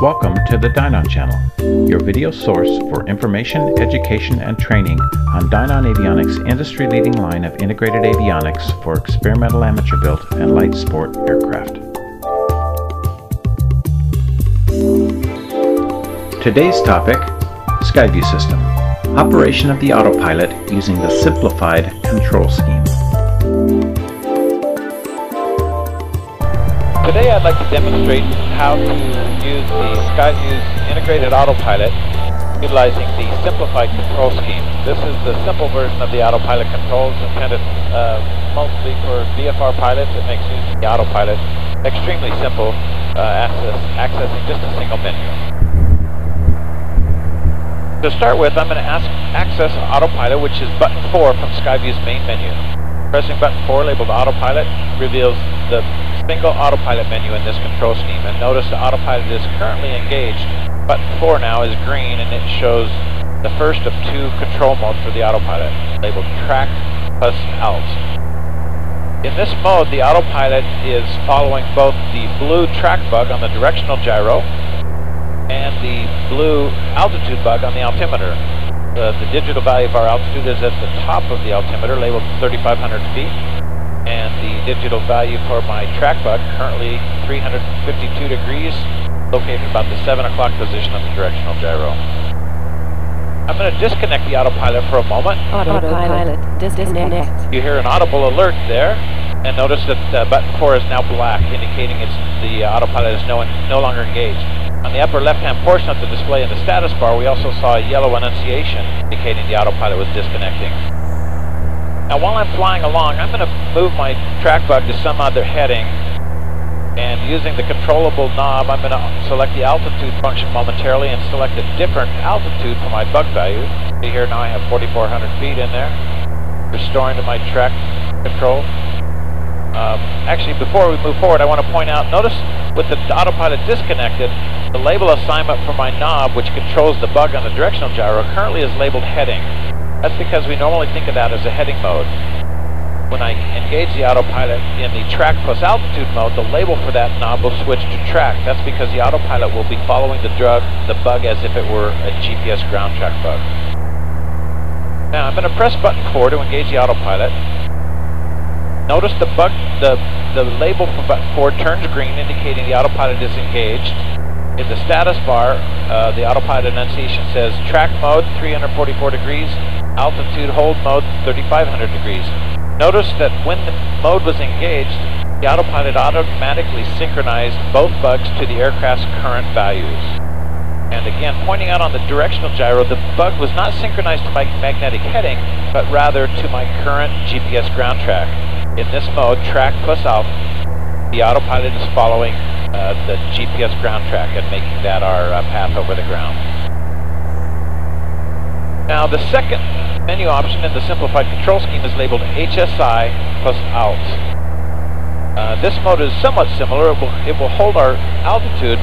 Welcome to the Dynon channel, your video source for information, education, and training on Dynon Avionics' industry-leading line of integrated avionics for experimental amateur-built and light sport aircraft. Today's topic, Skyview System, operation of the autopilot using the simplified control scheme. Today I'd like to demonstrate how to use the SkyView's integrated autopilot utilizing the simplified control scheme. This is the simple version of the autopilot controls intended uh, mostly for VFR pilots. It makes using the autopilot extremely simple, uh, access, accessing just a single menu. To start with, I'm going to access autopilot, which is button 4 from Skyview's main menu. Pressing button 4 labeled autopilot reveals the single autopilot menu in this control scheme and notice the autopilot is currently engaged. Button 4 now is green and it shows the first of two control modes for the autopilot, labeled track plus alt. In this mode, the autopilot is following both the blue track bug on the directional gyro and the blue altitude bug on the altimeter. The, the digital value of our altitude is at the top of the altimeter, labeled 3,500 feet digital value for my track bug, currently 352 degrees, located about the 7 o'clock position of the directional gyro. I'm going to disconnect the autopilot for a moment. Autopilot, disconnect. You hear an audible alert there, and notice that uh, button 4 is now black, indicating it's the uh, autopilot is no, no longer engaged. On the upper left-hand portion of the display in the status bar, we also saw a yellow annunciation indicating the autopilot was disconnecting. Now while I'm flying along, I'm going to move my track bug to some other heading. And using the controllable knob, I'm going to select the altitude function momentarily and select a different altitude for my bug value. See here now I have 4,400 feet in there. Restoring to my track control. Um, actually, before we move forward, I want to point out, notice with the autopilot disconnected, the label assignment for my knob, which controls the bug on the directional gyro, currently is labeled heading. That's because we normally think of that as a heading mode. When I engage the autopilot in the track plus altitude mode, the label for that knob will switch to track. That's because the autopilot will be following the drug, the bug as if it were a GPS ground track bug. Now I'm going to press button 4 to engage the autopilot. Notice the bug, the, the label for button 4 turns green, indicating the autopilot is engaged. In the status bar, uh, the autopilot annunciation says track mode 344 degrees, altitude hold mode 3500 degrees. Notice that when the mode was engaged, the autopilot automatically synchronized both bugs to the aircraft's current values. And again, pointing out on the directional gyro, the bug was not synchronized to my magnetic heading, but rather to my current GPS ground track. In this mode, track plus alt, the autopilot is following uh, the GPS ground track and making that our uh, path over the ground. Now the second menu option in the simplified control scheme is labeled HSI plus alt. Uh, this mode is somewhat similar. It will, it will hold our altitude,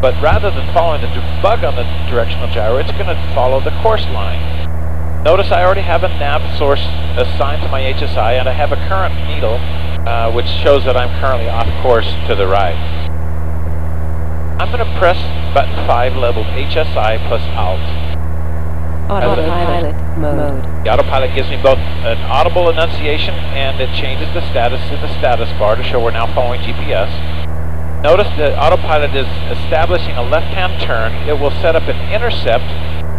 but rather than following the bug on the directional gyro, it's going to follow the course line. Notice I already have a nav source assigned to my HSI and I have a current needle uh, which shows that I'm currently off course to the right. I'm going to press button 5 labeled HSI plus Alt. Autopilot mode. The autopilot gives me both an audible annunciation and it changes the status in the status bar to show we're now following GPS. Notice the autopilot is establishing a left-hand turn. It will set up an intercept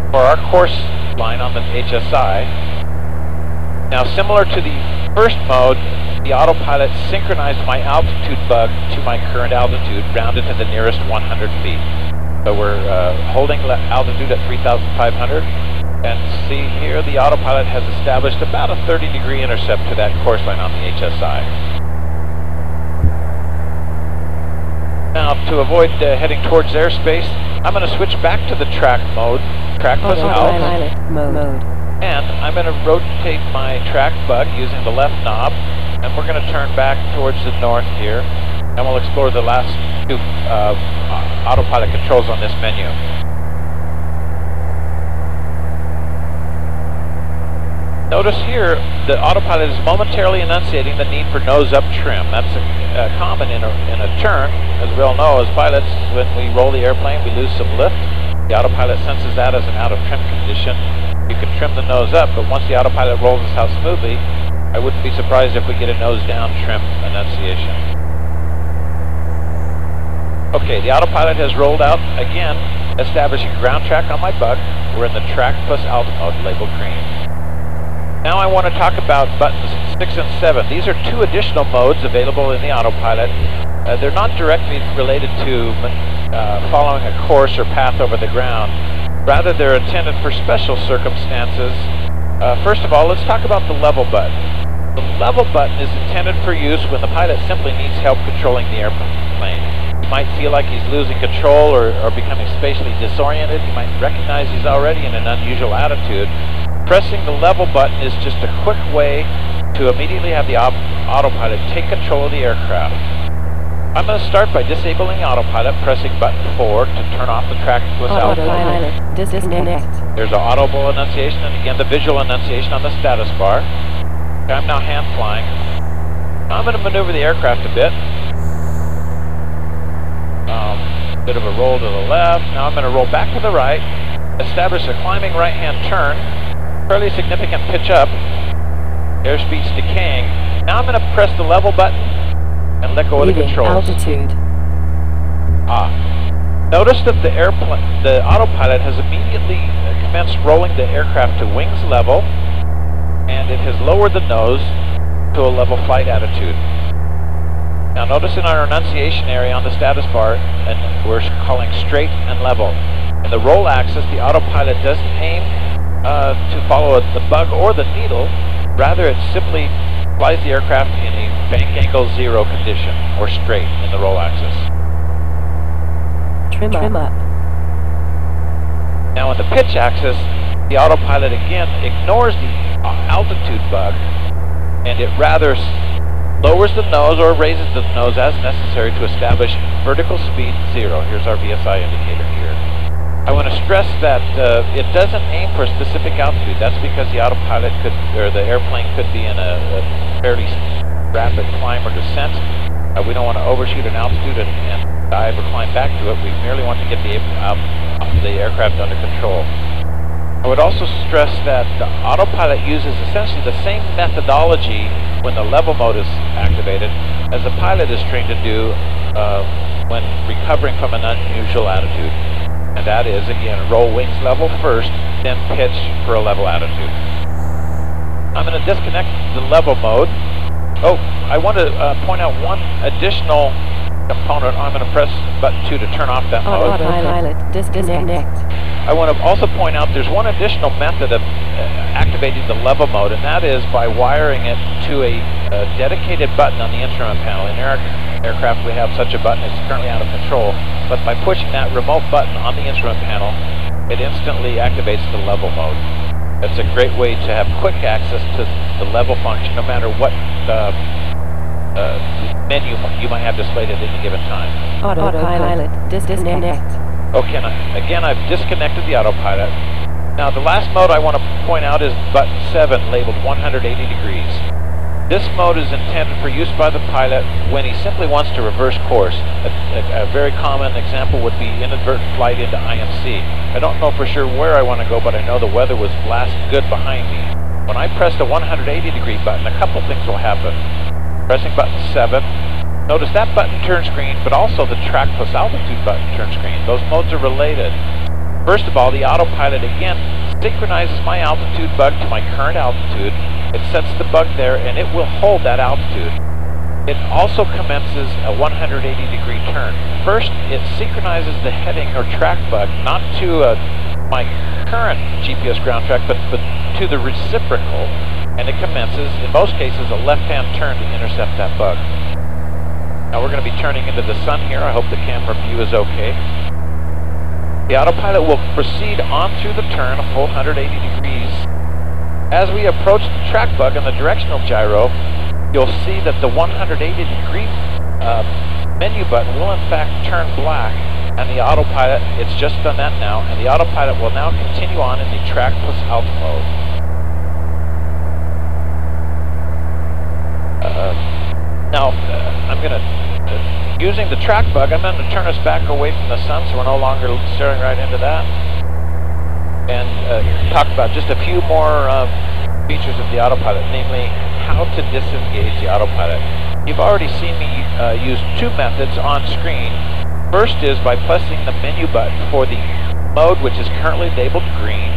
for our course line on the HSI. Now similar to the first mode, the autopilot synchronized my altitude bug to my current altitude, rounded to the nearest 100 feet. So we're uh, holding altitude at 3,500. And see here, the autopilot has established about a 30 degree intercept to that course line on the HSI. Now, to avoid uh, heading towards airspace, I'm going to switch back to the track mode, track plus Autopilot mode. And I'm going to rotate my track bug using the left knob, and we're going to turn back towards the north here, and we'll explore the last two uh, autopilot controls on this menu. Notice here, the autopilot is momentarily annunciating the need for nose-up trim. That's a, uh, common in a, in a turn, as we all know as pilots, when we roll the airplane, we lose some lift. The autopilot senses that as an out of trim condition. You can trim the nose up, but once the autopilot rolls us out smoothly, I wouldn't be surprised if we get a nose down trim annunciation. Okay, the autopilot has rolled out again, establishing ground track on my bug. We're in the track plus alt mode labeled green. Now I want to talk about buttons 6 and 7. These are two additional modes available in the autopilot. Uh, they're not directly related to uh, following a course or path over the ground. Rather, they're intended for special circumstances. Uh, first of all, let's talk about the level button. The level button is intended for use when the pilot simply needs help controlling the airplane. He might feel like he's losing control or, or becoming spatially disoriented. He might recognize he's already in an unusual attitude. Pressing the level button is just a quick way to immediately have the autopilot take control of the aircraft. I'm going to start by disabling autopilot, pressing button 4 to turn off the track plus Autopilot disconnect. There's an audible annunciation and again the visual annunciation on the status bar. I'm now hand flying. I'm going to maneuver the aircraft a bit. Um, bit of a roll to the left. Now I'm going to roll back to the right, establish a climbing right hand turn, fairly significant pitch up. Airspeed's decaying. Now I'm going to press the level button and let go of the controls. altitude. Ah. Notice that the airplane, the autopilot has immediately commenced rolling the aircraft to wings level, and it has lowered the nose to a level flight attitude. Now notice in our annunciation area on the status bar, and we're calling straight and level. In the roll axis, the autopilot doesn't aim uh, to follow the bug or the needle, rather it simply flies the aircraft in a bank angle zero condition, or straight in the roll axis. Trim, Trim up. Now in the pitch axis, the autopilot again ignores the altitude bug, and it rather lowers the nose or raises the nose as necessary to establish vertical speed zero. Here's our VSI indicator here. I want to stress that uh, it doesn't aim for a specific altitude. That's because the autopilot could, or the airplane could be in a, a fairly rapid climb or descent. Uh, we don't want to overshoot an altitude and, and, dive or climb back to it. We merely want to get the, um, the aircraft under control. I would also stress that the autopilot uses essentially the same methodology when the level mode is activated as the pilot is trained to do uh, when recovering from an unusual attitude and that is, again, roll wings level first, then pitch for a level attitude. I'm going to disconnect the level mode. Oh, I want to uh, point out one additional component. I'm going to press button 2 to turn off that mode. Autopilot disconnect. I want to also point out there's one additional method of uh, activating the level mode, and that is by wiring it to a, a dedicated button on the instrument panel. In our aircraft, we have such a button. It's currently out of control, but by pushing that remote button on the instrument panel, it instantly activates the level mode. It's a great way to have quick access to the level function, no matter what uh, uh, menu you might have displayed at any given time. Autopilot disconnect. Oh, okay, again, I've disconnected the autopilot. Now, the last mode I want to point out is button 7, labeled 180 degrees. This mode is intended for use by the pilot when he simply wants to reverse course. A, a, a, very common example would be inadvertent flight into IMC. I don't know for sure where I want to go, but I know the weather was blast good behind me. When I press the 180 degree button, a couple things will happen. Pressing button 7, Notice that button turns green, but also the track plus altitude button turns green. Those modes are related. First of all, the autopilot again synchronizes my altitude bug to my current altitude. It sets the bug there and it will hold that altitude. It also commences a 180 degree turn. First, it synchronizes the heading or track bug not to uh, my current GPS ground track, but, but to the reciprocal, and it commences, in most cases, a left-hand turn to intercept that bug. Now we're going to be turning into the sun here. I hope the camera view is okay. The autopilot will proceed on through the turn a full 180 degrees. As we approach the track bug and the directional gyro, you'll see that the 180 degree uh, menu button will in fact turn black and the autopilot, it's just done that now, and the autopilot will now continue on in the track plus mode. Uh, Now, uh, I'm going to, uh, using the track bug, I'm going to turn us back away from the sun so we're no longer staring right into that. And uh, talk about just a few more uh, features of the autopilot, namely how to disengage the autopilot. You've already seen me uh, use two methods on screen. First is by pressing the menu button for the mode which is currently labeled green.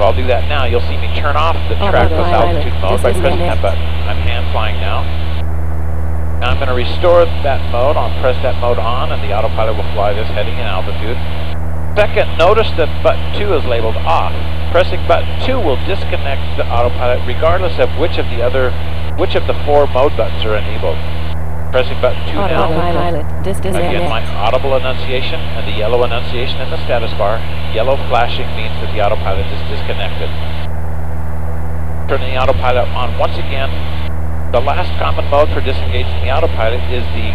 So I'll do that now. You'll see me turn off the Oh, track plus autopilot. altitude mode by pressing that button. I'm hand flying now. Now I'm going to restore that mode. I'll press that mode on and the autopilot will fly this heading and altitude. Second, notice that button 2 is labeled off. Pressing button 2 will disconnect the autopilot regardless of which of the other, which of the four mode buttons are enabled. Pressing button 2 now. Autopilot. Disconnect. Again, my audible annunciation and the yellow annunciation in the status bar. Yellow flashing means that the autopilot is disconnected. Turning the autopilot on once again. The last common mode for disengaging the autopilot is the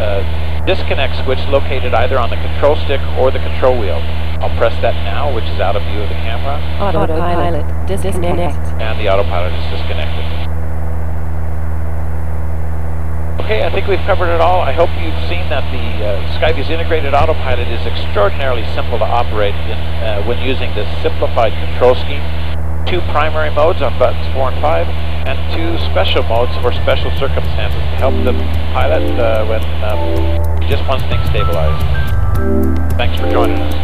uh, disconnect switch located either on the control stick or the control wheel. I'll press that now, which is out of view of the camera, Autopilot. Disconnect. and the autopilot is disconnected. Okay, I think we've covered it all. I hope you've seen that the uh, Skyview's integrated autopilot is extraordinarily simple to operate in, uh, when using this simplified control scheme. Two primary modes on buttons 4 and 5, and two special modes for special circumstances to help the pilot uh, when um, he just wants things stabilized. Thanks for joining us.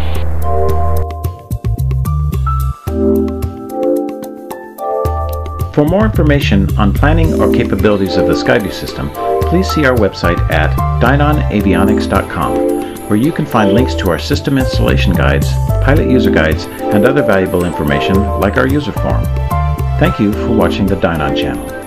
For more information on planning or capabilities of the Skyview system, please see our website at dynonavionics.com, where you can find links to our system installation guides, pilot user guides, and other valuable information like our user forum. Thank you for watching the Dynon channel.